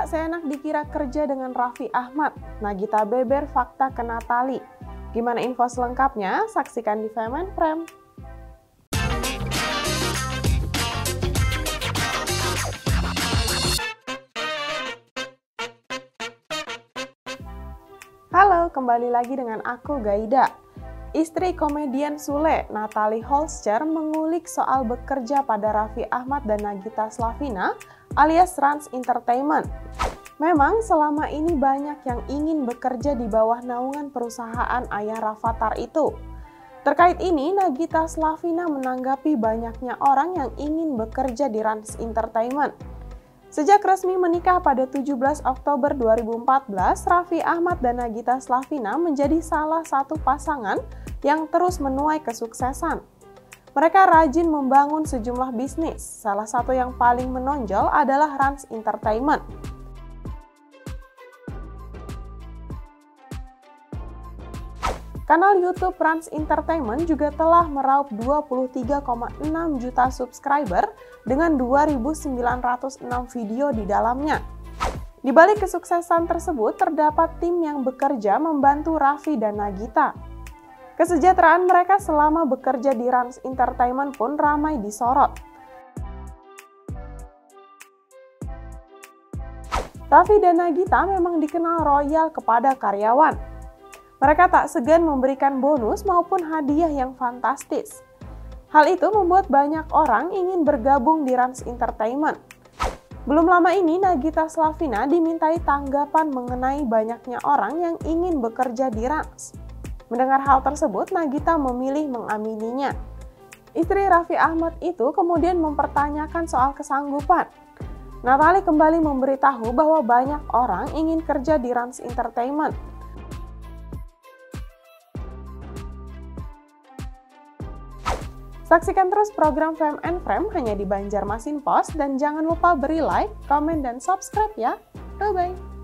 tak seenak dikira kerja dengan Raffi Ahmad, Nagita beber fakta kena tali. Gimana info selengkapnya? Saksikan di Fem and Frame. Halo, kembali lagi dengan aku Gaida. Istri komedian Sule, Natalie Holster, mengulik soal bekerja pada Raffi Ahmad dan Nagita Slavina alias Rans Entertainment. Memang selama ini banyak yang ingin bekerja di bawah naungan perusahaan ayah Rafathar itu. Terkait ini, Nagita Slavina menanggapi banyaknya orang yang ingin bekerja di Rans Entertainment. Sejak resmi menikah pada 17 Oktober 2014, Raffi Ahmad dan Nagita Slavina menjadi salah satu pasangan yang terus menuai kesuksesan. Mereka rajin membangun sejumlah bisnis, salah satu yang paling menonjol adalah Rans Entertainment. Kanal YouTube Rans Entertainment juga telah meraup 23,6 juta subscriber dengan 2.906 video di dalamnya. Di balik kesuksesan tersebut, terdapat tim yang bekerja membantu Raffi dan Nagita. Kesejahteraan mereka selama bekerja di Rans Entertainment pun ramai disorot. Raffi dan Nagita memang dikenal royal kepada karyawan. Mereka tak segan memberikan bonus maupun hadiah yang fantastis. Hal itu membuat banyak orang ingin bergabung di Rans Entertainment. Belum lama ini, Nagita Slavina dimintai tanggapan mengenai banyaknya orang yang ingin bekerja di Rans. Mendengar hal tersebut, Nagita memilih mengamininya. Istri Raffi Ahmad itu kemudian mempertanyakan soal kesanggupan. Natalie kembali memberitahu bahwa banyak orang ingin kerja di Rans Entertainment Saksikan terus program Fem and Frame hanya di Banjarmasin Post dan jangan lupa beri like, komen, dan subscribe ya. Bye-bye.